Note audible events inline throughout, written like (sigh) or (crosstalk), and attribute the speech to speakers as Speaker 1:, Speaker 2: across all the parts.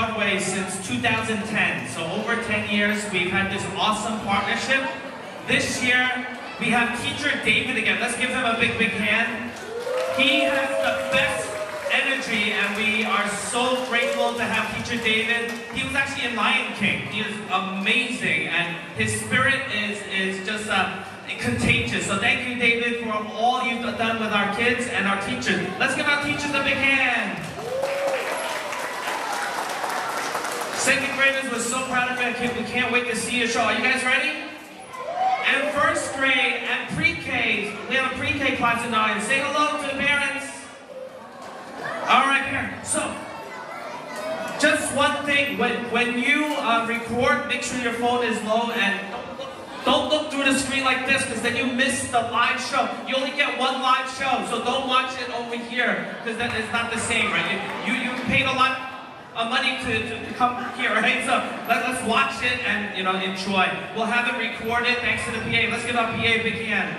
Speaker 1: Broadway since 2010. So over 10 years, we've had this awesome partnership. This year, we have teacher David again. Let's give him a big, big hand. He has the best energy and we are so grateful to have teacher David. He was actually in Lion King. He is amazing and his spirit is, is just uh, contagious. So thank you David for all you've done with our kids and our teachers. Let's give our teachers a big hand. Second graders, we're so proud of you. We can't wait to see show. Are you guys ready? And first grade and pre-K, we have a pre-K class tonight. Say hello to the parents. All right, parents. So, just one thing. When, when you uh, record, make sure your phone is low and don't look through the screen like this because then you miss the live show. You only get one live show, so don't watch it over here because then it's not the same, right? You, you, you paid a lot of money to, to, to, come here, (laughs) right? So let, us watch it and you know enjoy. We'll have it recorded thanks to the PA. Let's give our PA a big hand.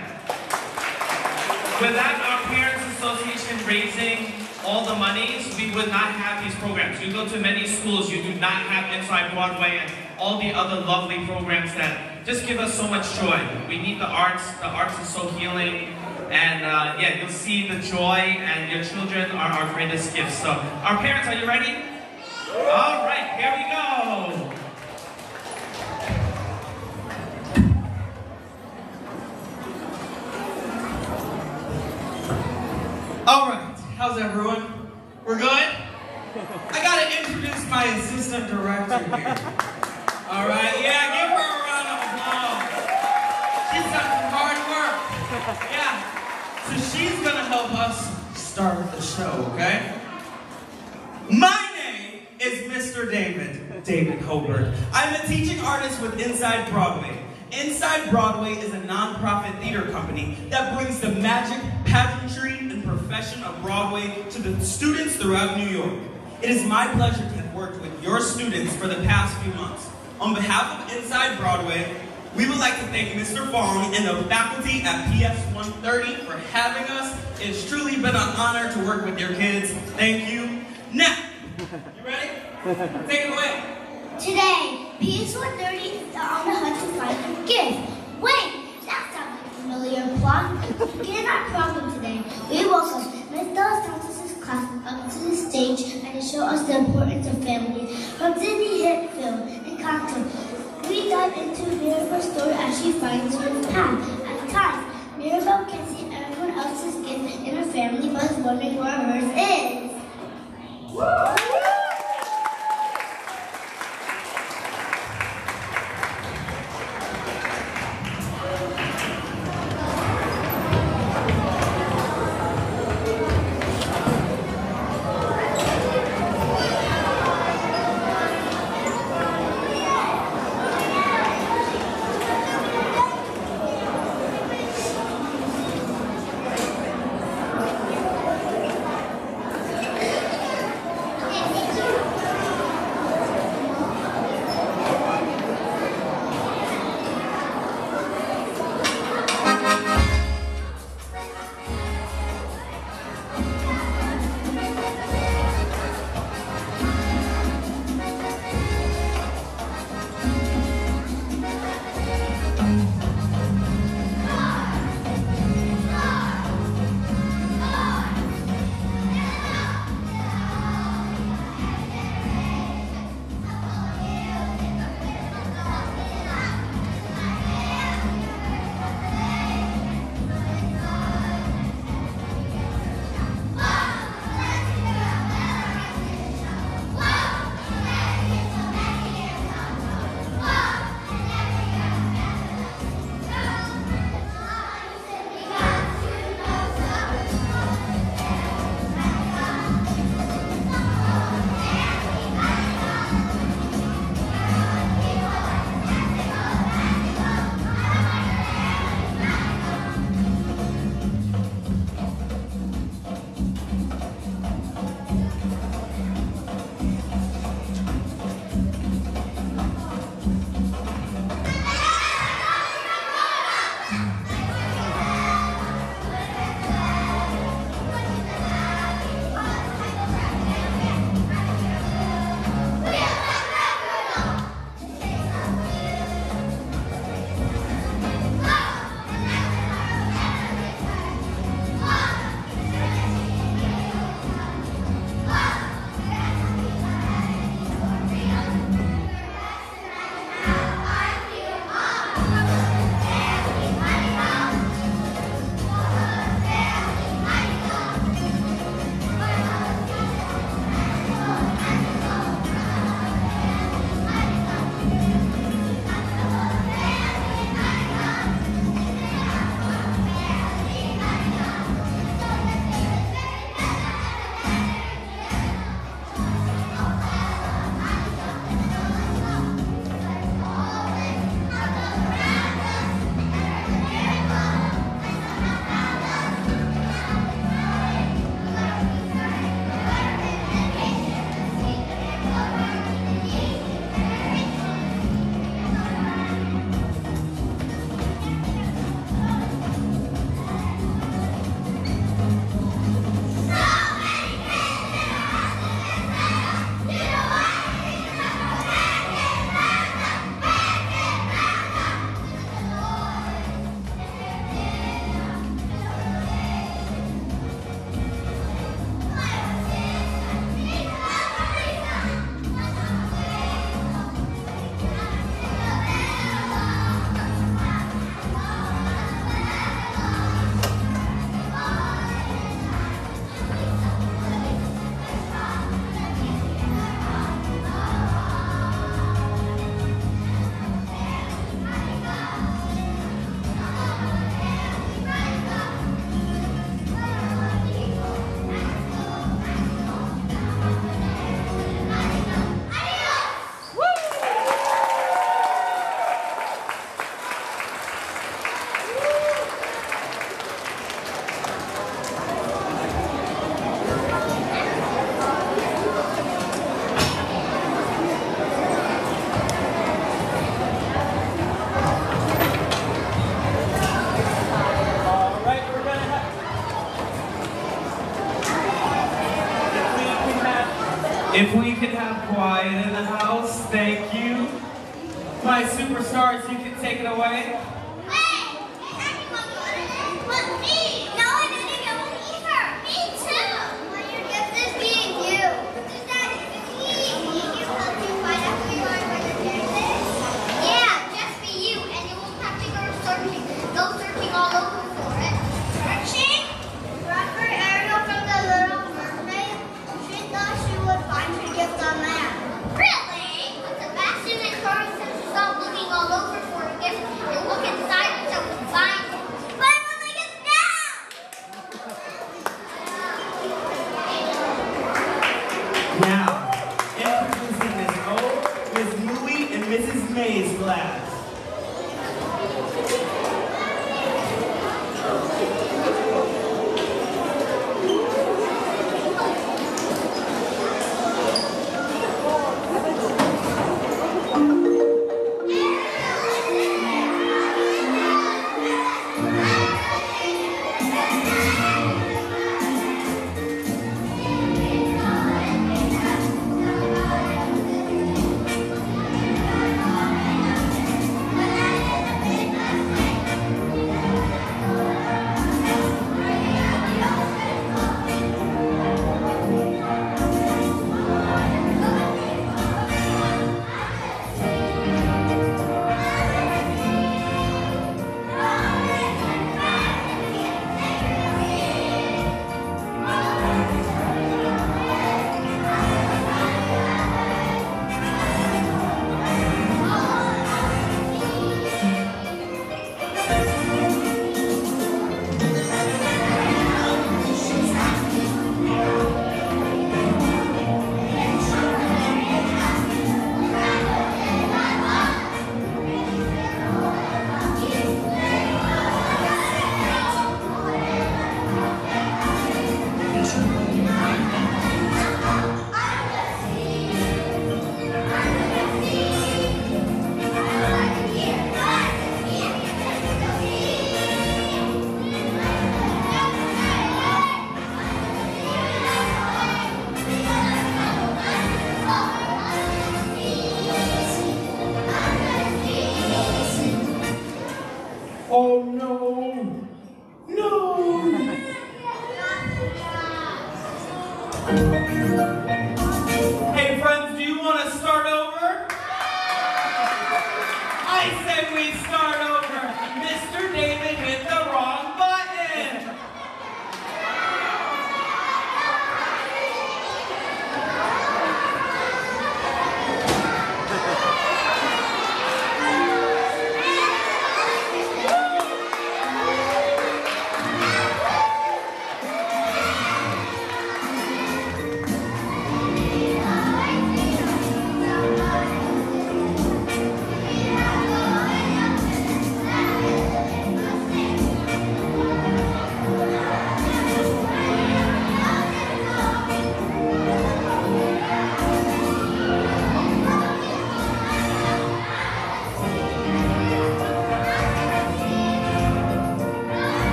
Speaker 1: Without our Parents Association raising all the monies, we would not have these programs. You go to many schools, you do not have Inside Broadway and all the other lovely programs that just give us so much joy. We need the arts. The arts is so healing. And uh, yeah, you'll see the joy and your children are our greatest gifts. So our parents, are you ready? All right, here we go. All right, how's everyone? We're good? I gotta introduce my assistant director here. All right, yeah, give her a round of applause. She's done some hard work. Yeah, so she's gonna help us start the show, okay? My is Mr. David, David Hobart. I'm a teaching artist with Inside Broadway. Inside Broadway is a nonprofit theater company that brings the magic, pageantry, and profession of Broadway to the students throughout New York. It is my pleasure to have worked with your students for the past few months. On behalf of Inside Broadway, we would like to thank Mr. Fong and the faculty at PS 130 for having us. It's truly been an honor to work with your kids. Thank you. Now, you ready? Take it away.
Speaker 2: Today, PS130 is on the hunt to find a gift. Wait, that sounds like a familiar plot. Get our problem today. We welcome Ms. Dos Santos' class up to the stage and to show us the importance of family. From Disney hit film Encanto, we dive into Mirabel's story as she finds her path. At times, Mirabel can see everyone else's gift in her family but is wondering where hers is. Woo!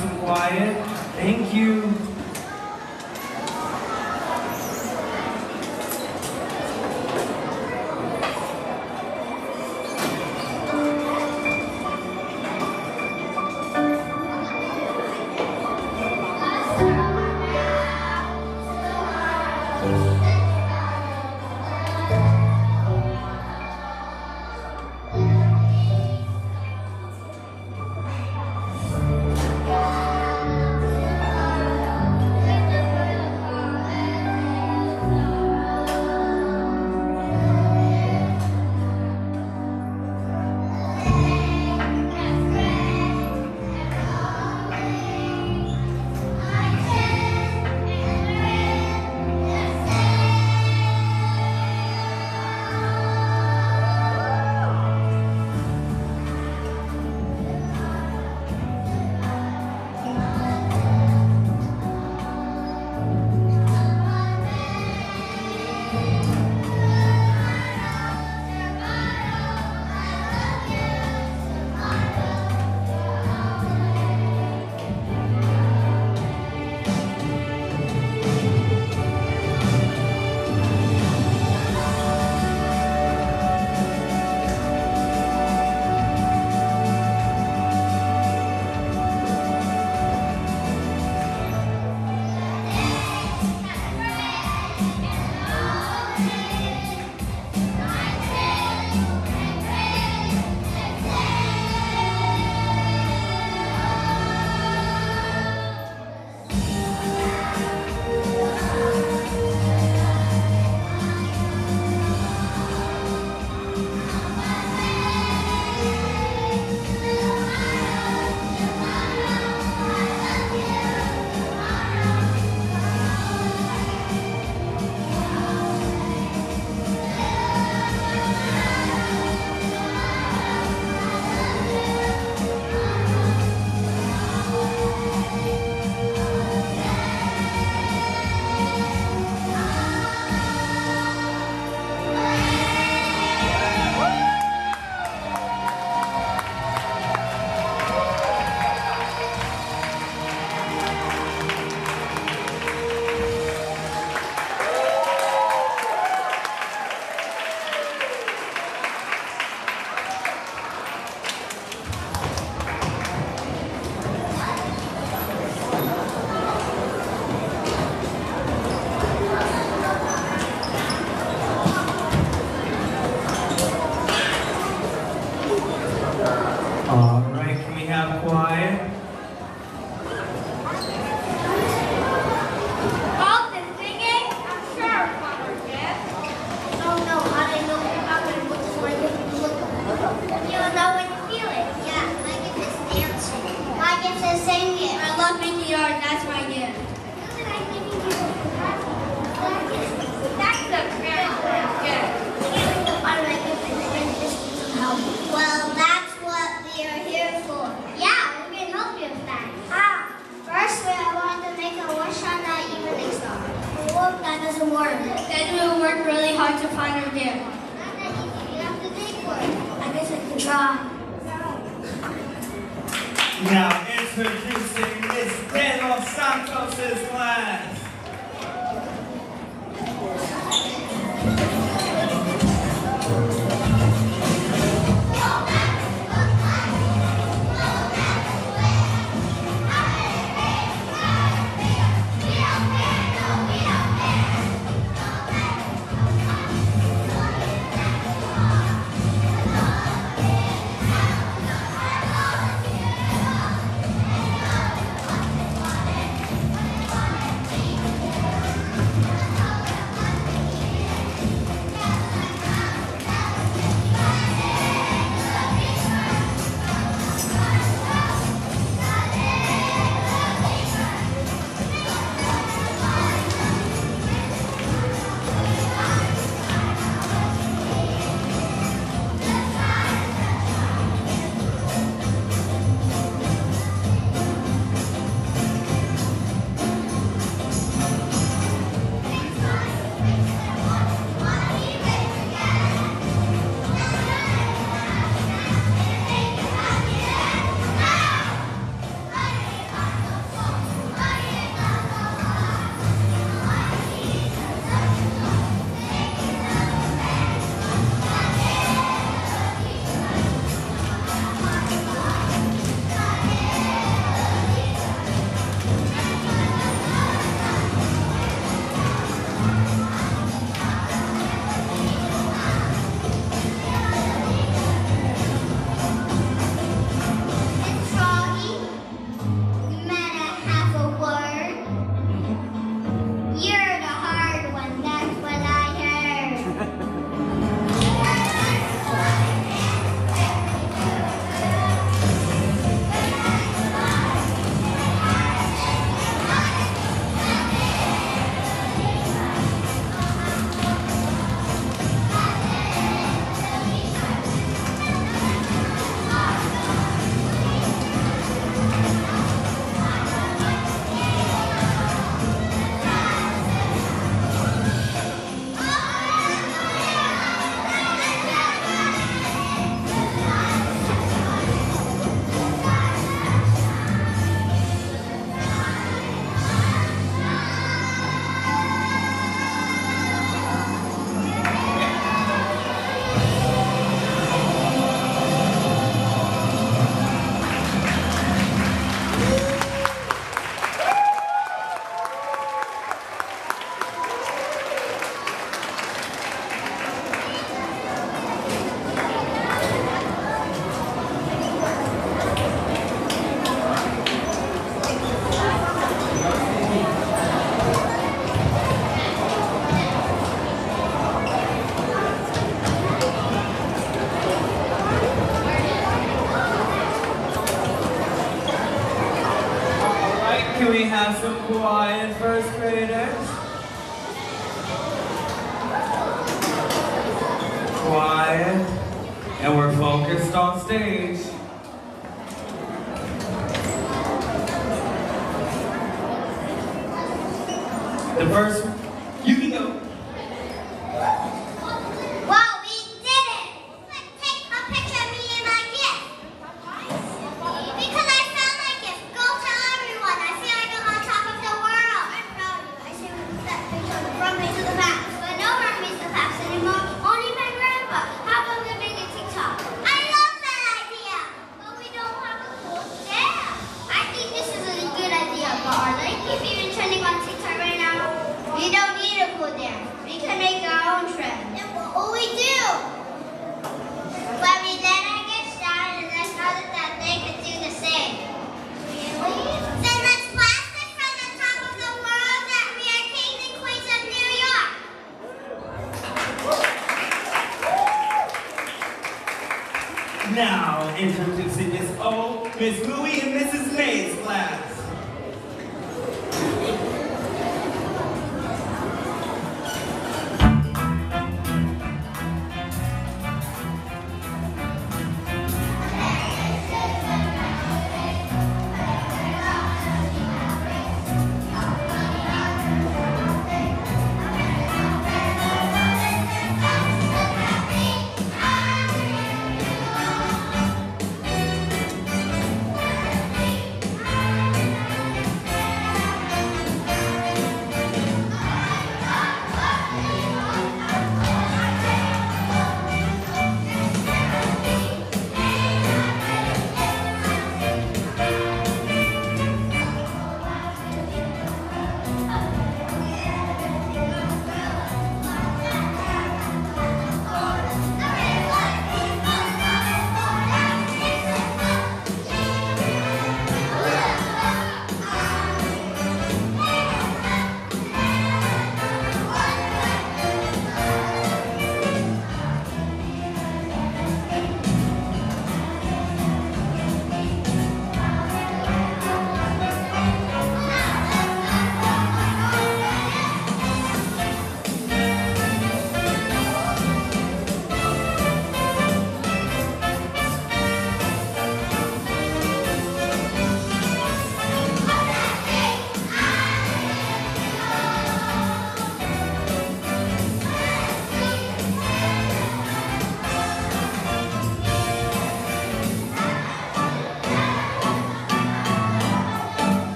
Speaker 2: Some quiet.
Speaker 3: to work. Then we'll work really hard to find her there. I guess I can try.
Speaker 2: Now introducing Miss Daniel Santos' class.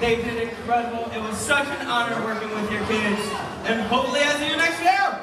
Speaker 2: They did
Speaker 4: incredible. It was such an honor working with your kids. And hopefully I see you next year.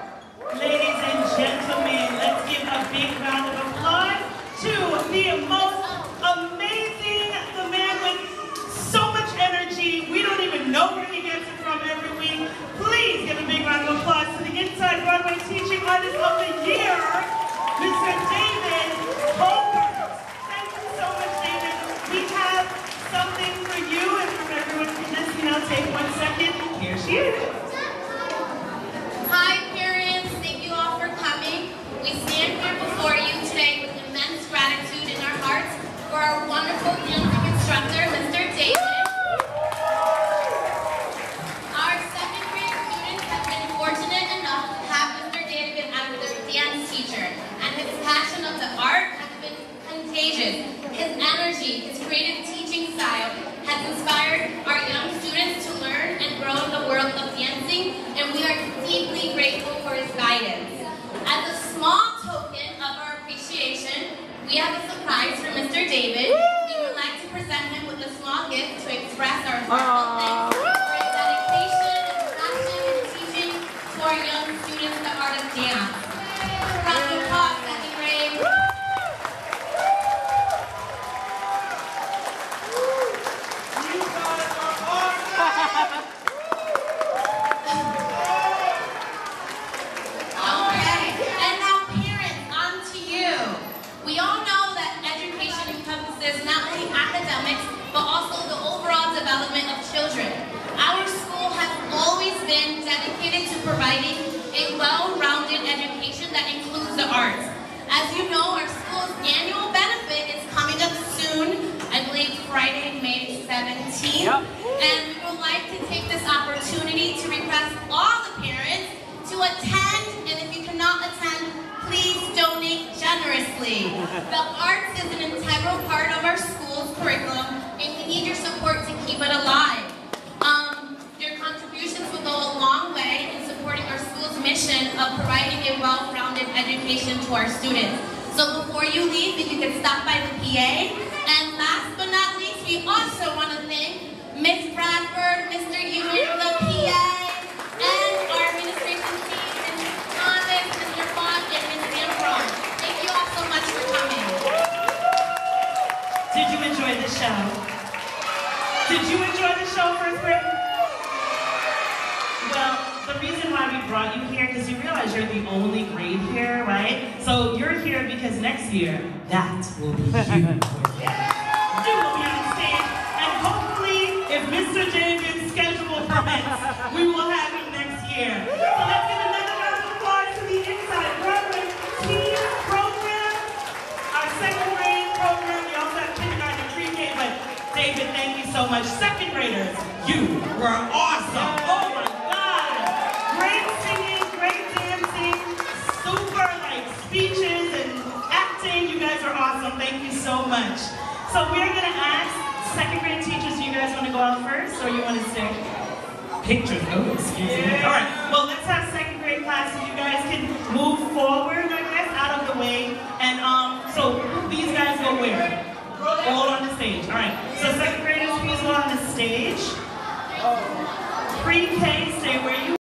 Speaker 2: take one second. Here she is.
Speaker 5: Hi, parents. Thank you all for coming. We stand here before you today with immense gratitude in our hearts for our wonderful dancing instructor, Mr. And we would like to take this opportunity to request all the parents to attend, and if you cannot attend, please donate generously. The arts is an integral part of our school's curriculum, and we need your support to keep it alive. Um, your contributions will go a long way in supporting our school's mission of providing a well-rounded education to our students. So before you leave, if you could stop by the PA. And last but not least, we also want to thank Miss
Speaker 4: show? Did you enjoy the show, first grade? Well, the reason why we brought you here, because you realize you're the only grade here, right? So you're here because next year, that will be you. (laughs) so much. Second graders, you were awesome. Oh my God. Great singing, great dancing, super like speeches and acting. You guys are awesome. Thank you so much. So we're gonna ask second grade teachers, do you guys want to go out first or you want to stay? Pictures, oh, excuse me. All right, well, let's have second grade class so you guys can move forward, I guess, out of the way. And um, so these guys go where? All on the stage. All right, so second stage. Oh. Pre-K, stay where you